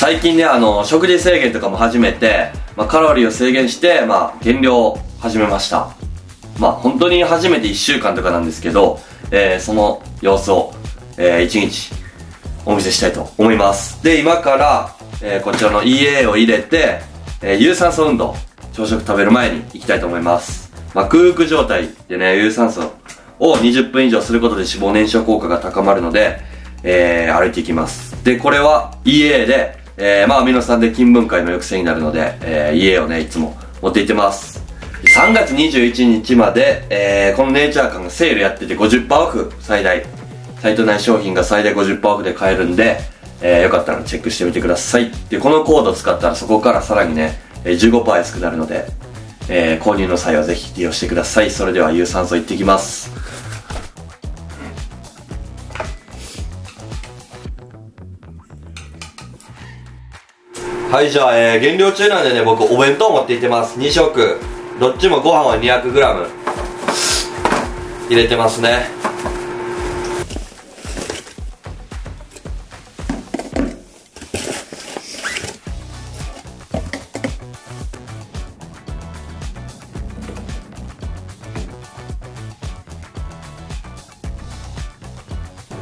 最近ねあの食事制限とかも始めて、まあ、カロリーを制限して、まあ、減量を始めました。あ本当に初めて1週間とかなんですけど、えーその様子を、え1日お見せしたいと思います。で今から、えーこちらの EA を入れて、えー有酸素運動朝食食べる前に行きたいと思います、まあ、空腹状態でね有酸素を20分以上することで脂肪燃焼効果が高まるので、えー歩いていきます。でこれは EA で、えーまあアミノ酸で筋分解の抑制になるので、えー EA をねいつも持って行ってます。3月21日まで、えーこのネイチャー館がセールやってて50%オフ最大。サイト内商品が最大50%オフで買えるんで、えーよかったらチェックしてみてください。でこのコード使ったらそこからさらにね、15%安くなるので、えー購入の際はぜひ利用してください。それでは有酸素行ってきます。はいじゃあ、えー減量中なんでね僕お弁当持って行ってます。2食どっちもご飯は 200g 入れてますね。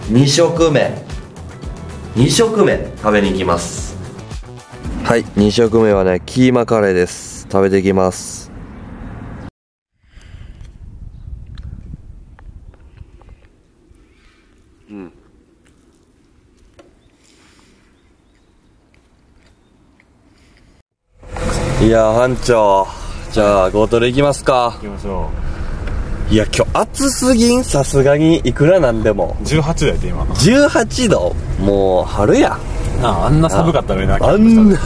2食目。2食目食べに行きます。はい2食目はねキーマカレーです。食べていきます。いや班長。じゃあゴートレ行きますか。行きましょいや今日暑すぎん？さすがにいくらなんでも。う18度やって今。18度？もう春や。ああんな寒かったのになあんな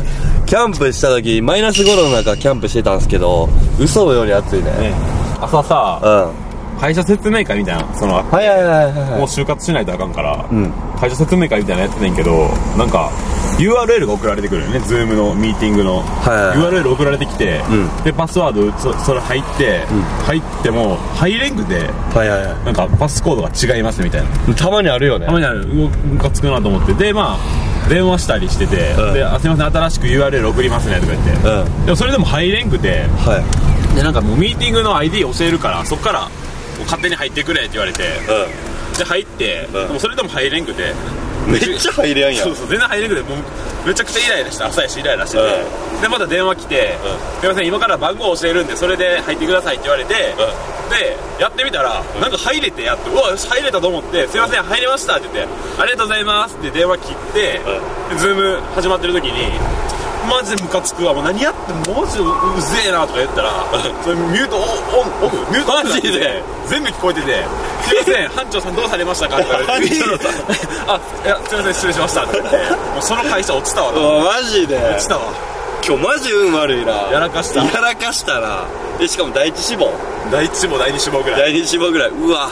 キャンプした時マイナス5度の中キャンプしてたんですけど嘘のように暑いね。ね朝さうん会社説明会みたいなそのはいはいはいはいもう就活しないとあかんから、ん。会社説明会みたいなのやってんけどなんか URL が送られてくるよね Zoom のミーティングの、はいはい URL 送られてきて、うん。でパスワードそそれ入って、入っても入れんくてはいはいはなんかパスコードが違いますみたいな。いたまにあるよね。たまにある。うムカつくなと思って。でまあ電話したりしてて、うん。であすいません新しく URL 送りますねとか言って、うん。でもそれでも入れんくてはい。でなんかもうミーティングの ID 教えるからそっから勝手に入ってくれって言われて。で入って、ん。でもそれでも入れんくて。めっちゃ入れやんや。そうそう全然入れんくて。もうめちゃくちゃイライラして朝やしイライラしてて、でまた電話来て、すいません今から番号教えるんでそれで入ってくださいって言われて、でやってみたら、なんか入れてやってうわよし入れたと思ってすいません入れましたって言ってありがとうございますって電話切って、で Zoom 始まってる時にマジでムカつくわ。もう何やってんの？マジでううぜえなとか言ったら それミュートオンオフミュートマジで？全部聞こえてて「すいません班長さんどうされましたか?」って言われて「あいやすいません失礼しました」って言ってもうその会社落ちたわ。落マジで？ちたわ。今日マジ運悪いな。やらかした。やらかしたな。でしかも第一志望？第一志望第二志望ぐらい。第二志望ぐらい。うわ。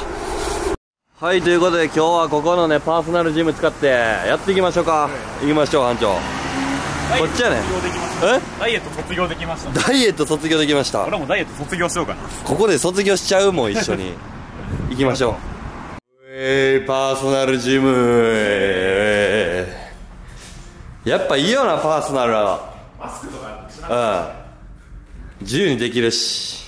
はいということで今日はここのねパーソナルジム使ってやっていきましょうか、行きましょう班長こっちやねえ？ダイエット卒業できました。ダイエット卒業できました。俺もダイエット卒業しようかな。ここで卒業しちゃうもん一緒に。行きましょう。えー、パーソナルジムえーやっぱいいよなパーソナルは。マスクとかうん。自由にできるし。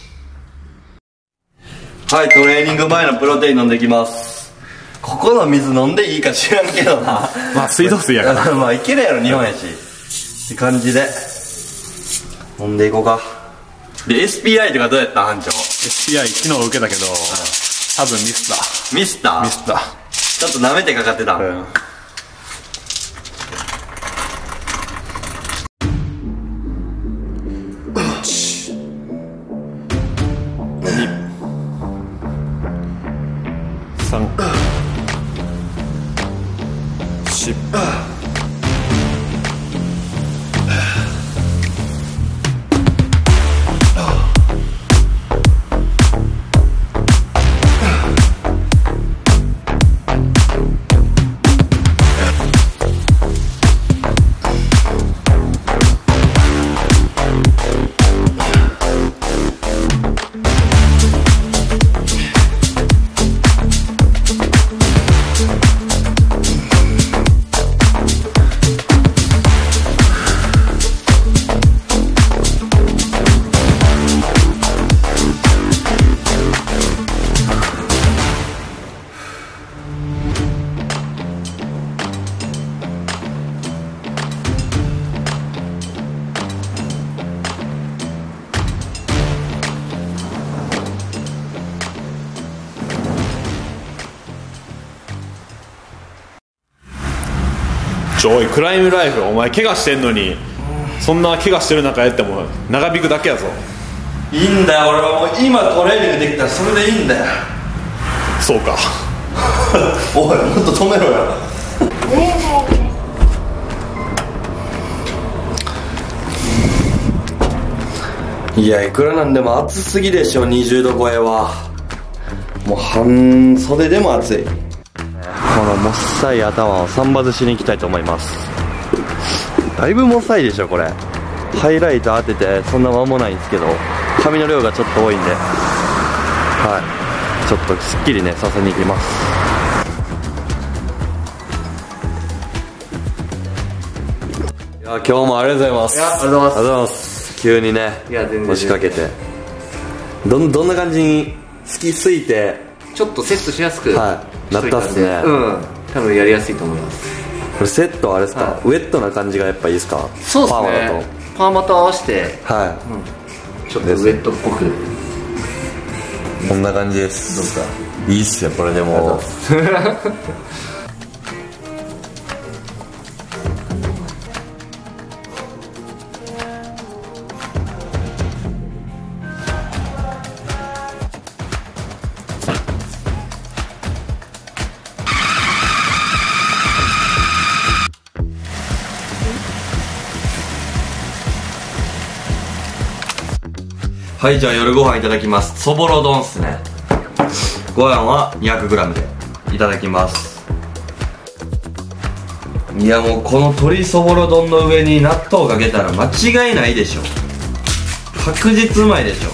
はいトレーニング前のプロテイン飲んできます。ここの水飲んでいいか知らんけどな。まあ水道水やから。まあいけるやろ日本やしって感じで。飲んでいこうか。で SPI とかどうやった班長？SPI 昨日受けたけど多分ミスミスタータミスタちょっと舐めてかかってた、うんちょおいクライムライフお前怪我してんのに。そんな怪我してる中やっても長引くだけやぞ。いいんだよ俺はもう今トレーニングできたらそれでいいんだよ。そうか。おいもっと止めろよ。いやいくらなんでも暑すぎでしょ20度超えは。もう半袖でも暑いもっさい頭を散髪しに行きたいと思います。だいぶもっさいでしょこれ。ハイライト当ててそんな間もないんですけど髪の量がちょっと多いんで。はい。ちょっとすっきりねさせに行きます。いや今日もありがとうございます。いやありがとうございますありがとうございます。急にねいや全然。押しかけて。どんどんな感じに好きすぎてちょっとセットしやすく。はいなったっすね。うん。多分やりやすいと思います。これセットあれですか、はウェットな感じがやっぱいいですか？そうですパーマだねパーマと合わせて。とはい、ちょっとウェットっぽく。こんな感じです。どうですか？いいっすよこれでもはいじゃあ夜ご飯いただきます。そぼろ丼っすね。ご飯は 200g でいただきます。いやもうこの鶏そぼろ丼の上に納豆かけたら間違いないでしょ。確実うまいでしょ。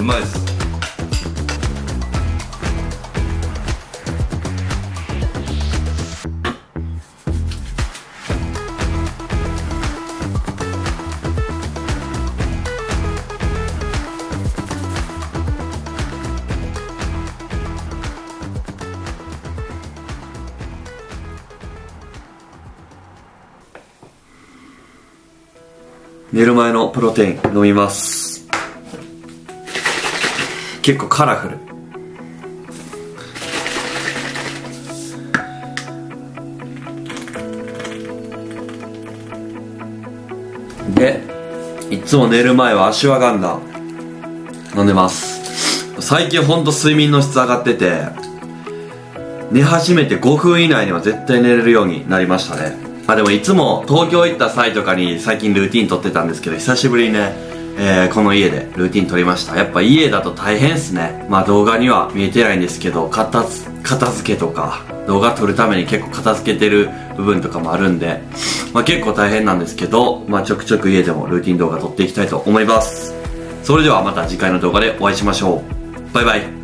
うまいです。寝る前のプロテイン飲みます。結構カラフル。でいつも寝る前はアシュワガン。ダ飲んでます。最近ほんと睡眠の質上がってて寝始めて5分以内には絶対寝れるようになりましたね。まあでもいつも東京行った際とかに最近ルーティン取ってたんですけど久しぶりにね、えーこの家でルーティン取りました。やっぱ家だと大変っすね。まあ動画には見えてないんですけど片づ片付けとか動画撮るために結構片付けてる部分とかもあるんで、まあ、結構大変なんですけど、まあ、ちょくちょく家でもルーティン動画撮っていきたいと思います。それではまた次回の動画でお会いしましょう。バイバイ。